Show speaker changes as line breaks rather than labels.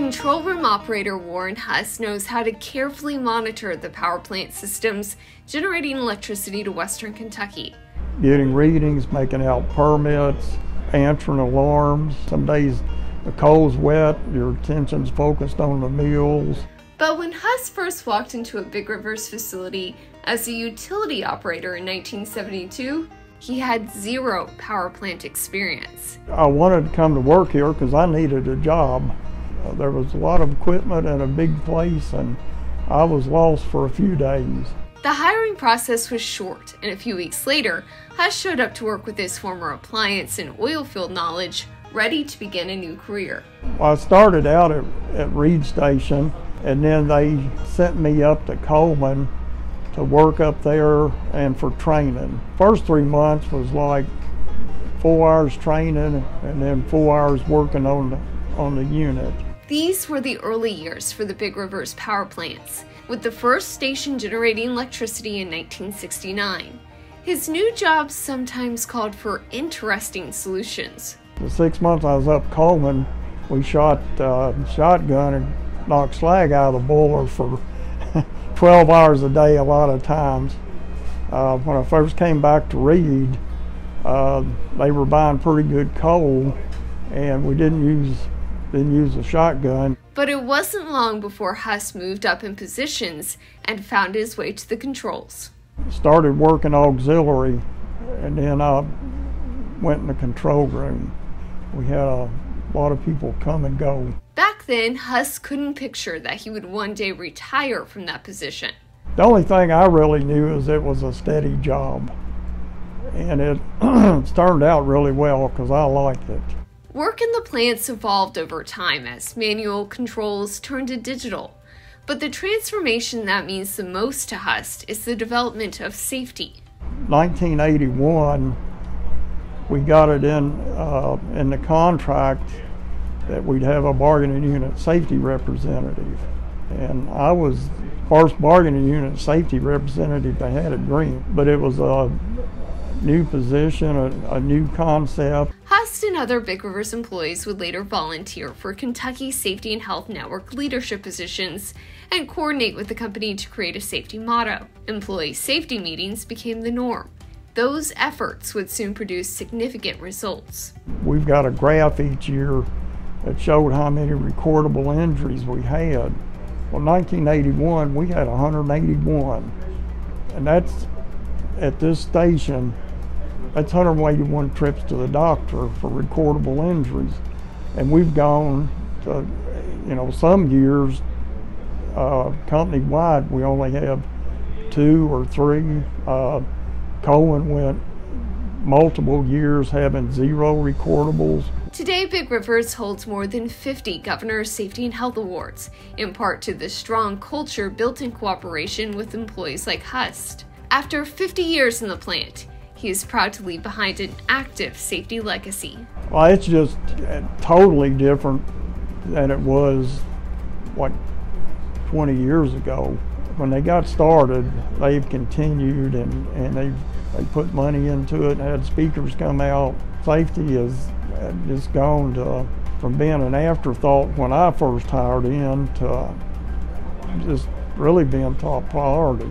Control room operator Warren Hust knows how to carefully monitor the power plant systems generating electricity to western Kentucky.
Getting readings, making out permits, answering alarms. Some days the coal's wet, your attention's focused on the mills.
But when Hust first walked into a Big Rivers facility as a utility operator in 1972, he had zero power plant experience.
I wanted to come to work here because I needed a job. Uh, there was a lot of equipment in a big place, and I was lost for a few days.
The hiring process was short, and a few weeks later, Hust showed up to work with his former appliance and oil field knowledge, ready to begin a new career.
Well, I started out at, at Reed Station, and then they sent me up to Coleman to work up there and for training. First three months was like four hours training and then four hours working on the, on the unit.
These were the early years for the Big Rivers power plants, with the first station generating electricity in 1969. His new job sometimes called for interesting solutions.
The six months I was up Coleman, we shot uh, shotgun and knocked slag out of the boiler for 12 hours a day a lot of times. Uh, when I first came back to Reed, uh, they were buying pretty good coal, and we didn't use didn't use a shotgun.
But it wasn't long before Hust moved up in positions and found his way to the controls.
Started working auxiliary, and then I went in the control room. We had a lot of people come and go.
Back then, Hust couldn't picture that he would one day retire from that position.
The only thing I really knew is it was a steady job. And it turned out really well because I liked it.
Work in the plants evolved over time as manual controls turned to digital. But the transformation that means the most to Hust is the development of safety.
1981, we got it in uh, in the contract that we'd have a bargaining unit safety representative, and I was first bargaining unit safety representative they had at Green, but it was a new position, a, a new concept.
Hust and other Big Rivers employees would later volunteer for Kentucky Safety and Health Network leadership positions and coordinate with the company to create a safety motto. Employee safety meetings became the norm. Those efforts would soon produce significant results.
We've got a graph each year that showed how many recordable injuries we had. Well, 1981, we had 181. And that's at this station, that's 181 trips to the doctor for recordable injuries. And we've gone to, you know, some years, uh, company wide, we only have two or three. Uh, Coleman went multiple years having zero recordables.
Today, Big Rivers holds more than 50 Governor's Safety and Health Awards, in part to the strong culture built in cooperation with employees like Hust. After 50 years in the plant, he is proud to leave behind an active safety legacy.
Well, it's just uh, totally different than it was, what, 20 years ago. When they got started, they've continued and, and they've they put money into it and had speakers come out. Safety has just gone to, from being an afterthought when I first hired in to just really being top priority.